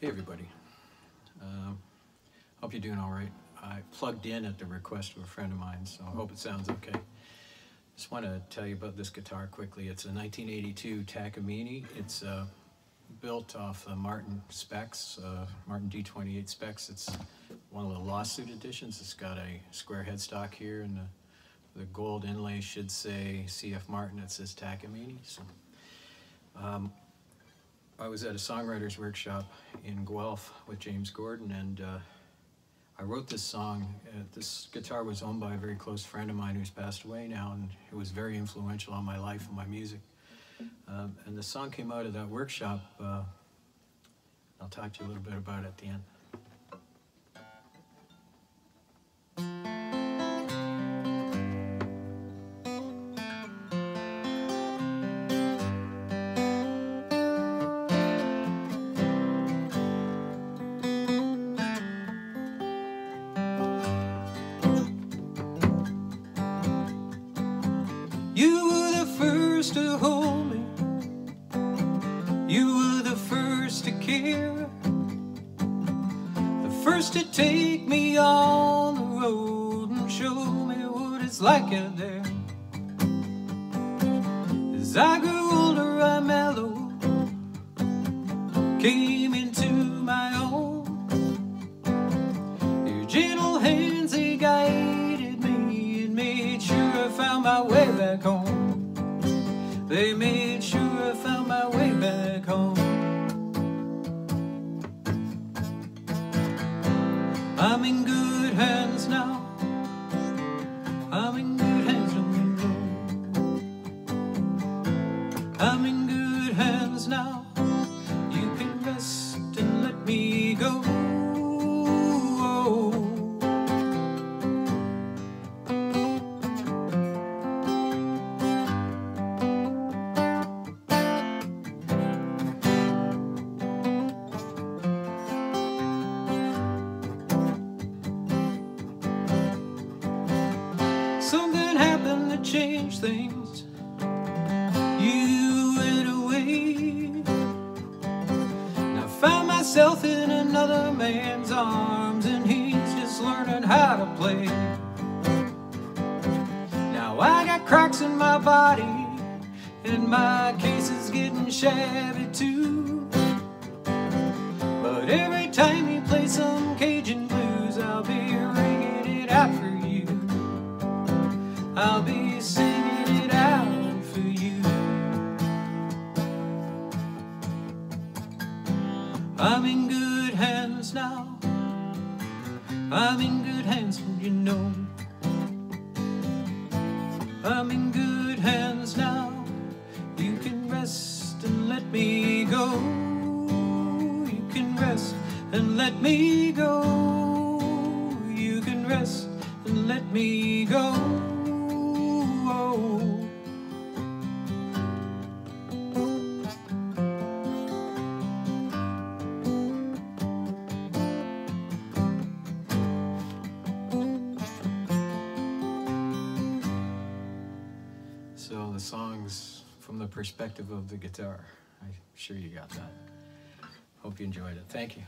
Hey everybody. Um, hope you're doing all right. I plugged in at the request of a friend of mine, so I hope it sounds okay. Just want to tell you about this guitar quickly. It's a 1982 Takamine. It's uh, built off the Martin specs, uh, Martin D28 specs. It's one of the lawsuit editions. It's got a square headstock here, and the, the gold inlay should say CF Martin. It says Takamine. So, um, I was at a songwriter's workshop in Guelph with James Gordon, and uh, I wrote this song. Uh, this guitar was owned by a very close friend of mine who's passed away now, and it was very influential on my life and my music. Um, and the song came out of that workshop. Uh, I'll talk to you a little bit about it at the end. To take me on the road and show me what it's like out there. As I grew older, I mellowed, came into my own. Your gentle hands, they guided me and made sure I found my way back home. They made sure I'm in good hands now. I'm in good hands, don't you know? I'm in good hands now. Something happened to change things. You went away. Now I found myself in another man's arms, and he's just learning how to play. Now I got cracks in my body, and my case is getting shabby too. I'll be singing it out for you. I'm in good hands now. I'm in good hands, you know. I'm in good hands now. You can rest and let me go. You can rest and let me go. You can rest and let me go. So the song's from the perspective of the guitar. I'm sure you got that. Hope you enjoyed it. Thank you.